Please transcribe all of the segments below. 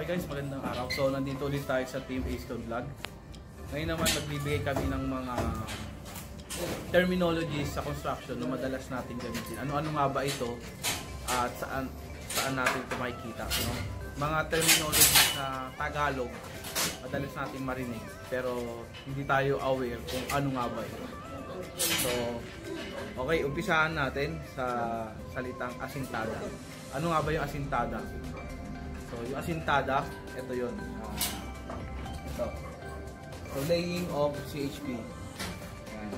Okay guys, magandang araw. So nandito ulit tayo sa Team A Stone Vlog. Ngayon naman magbibigay kami ng mga terminologies sa construction na madalas natin gamitin. Ano-ano nga ba ito at saan saan natin ito makikita. No? Mga terminologies na Tagalog madalas natin marinig pero hindi tayo aware kung ano nga ba ito. So, okay, umpisahan natin sa salitang asintada. Ano nga ba yung asintada? So, yung asintada, ito yun. Ah, ito. So, laying of CHP. Yan.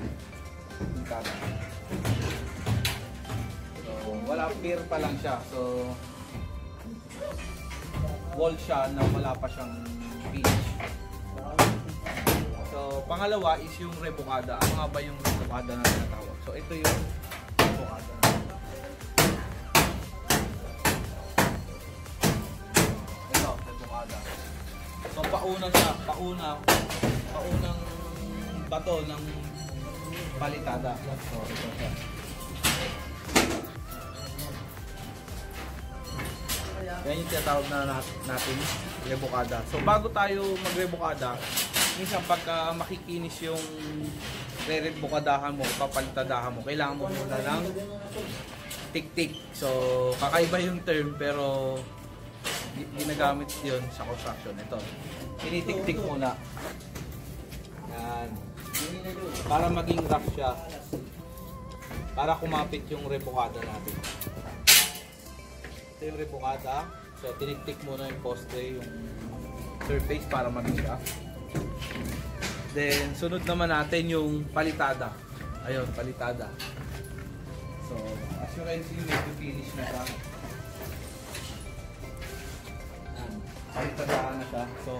Asintada. So, wala pier pa lang siya. So, wall siya na wala pa siyang pitch. So, pangalawa is yung rebukada. Ano nga ba yung rebukada na tinatawag? So, ito yung rebukada. Ito, pauna siya. Pauna. Paunang bato ng palitada. So, ito siya. Yan yung tinatawag na nat- natin, rebukada. So bago tayo magrebukada, minsan pagka makikinis yung re-rebukadahan mo, papalitadahan mo, kailangan mo muna ng tik-tik. So kakaiba yung term pero ginagamit yun sa construction. Ito, tinitik-tik muna. Yan. Para maging rough siya. Para kumapit yung rebukada natin ito yung rebukada. So, tiniktik muna yung poste, yung surface para maging rough. Then, sunod naman natin yung palitada. Ayun, palitada. So, as you can see, medyo finish na siya. Yan. Palitadahan na siya. So,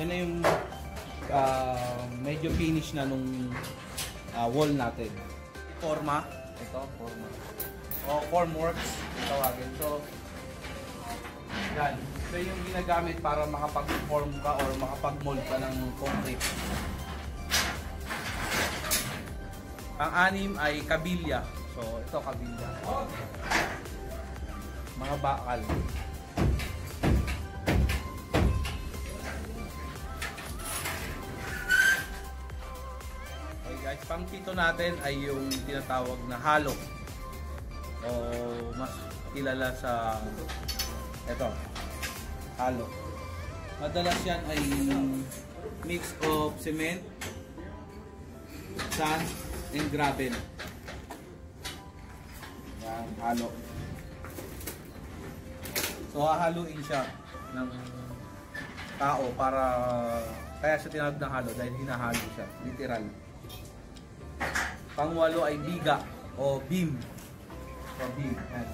yan na yung ah, medyo finish na nung ah, wall natin. Forma. Ito, forma. O formworks, tawagin. So, yan. Ito yung ginagamit para makapag-form ka or makapag-mold ka ng concrete. Ang anim ay kabilya. So, ito kabilya. Mga bakal. Guys, pang pito natin ay yung tinatawag na halo. O mas kilala sa ito, halo. Madalas yan ay mix of cement, sand, and gravel. Yan, halo. So, hahaluin siya ng tao para kaya siya tinawag na halo dahil hinahalo siya, literal. Pangwalo ay biga o beam. So, beam. Yan.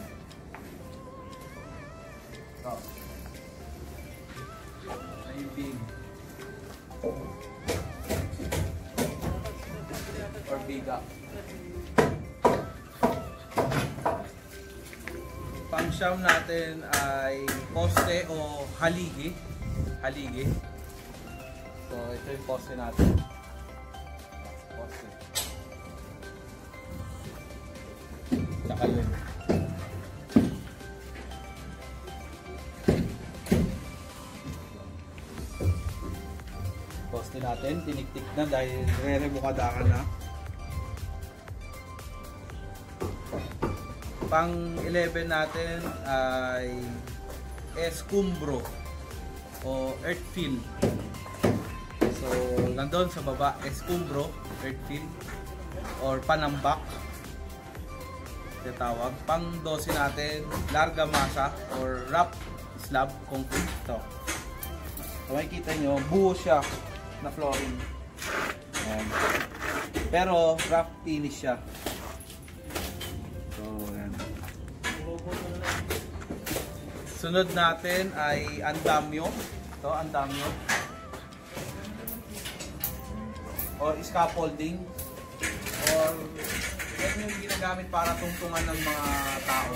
So, ay beam. Or biga. Pang-siyam natin ay poste o haligi. Haligi. So, ito yung poste natin. Poste. Tsaka yun. Poste natin, tiniktik na dahil re-rebukada ka na. Pang 11 natin ay escumbro o earth fill. So, nandun sa baba, escumbro, earth fill or panambak tinatawag. Pang 12 natin, larga masa or wrap slab concrete. Ito. So, makikita nyo, buo siya na flooring. Ayan. Pero, rough finish siya. So, ayan. Sunod natin ay andamyo. Ito, andamyo. Or scaffolding. Or, yan yung ginagamit para tungtungan ng mga tao.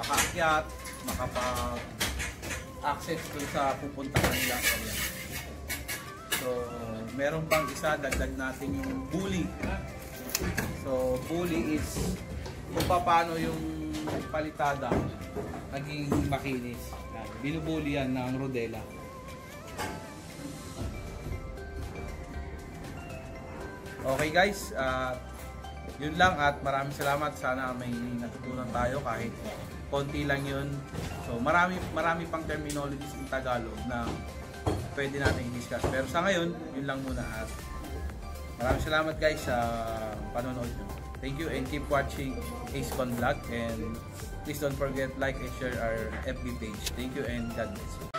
Makaakyat, makapag access dun sa pupuntahan nila. So, meron pang isa, dagdag natin yung bully. So, bully is kung paano yung palitada, naging makinis. Binubuli yan ng rodela. Okay guys, ah, yun lang at maraming salamat. Sana may natutunan tayo kahit konti lang yun. So marami marami pang terminologies in Tagalog na pwede natin i-discuss. Pero sa ngayon, yun lang muna at maraming salamat guys sa panonood nyo. Thank you and keep watching AceCon Vlog and please don't forget like and share our FB page. Thank you and God bless you.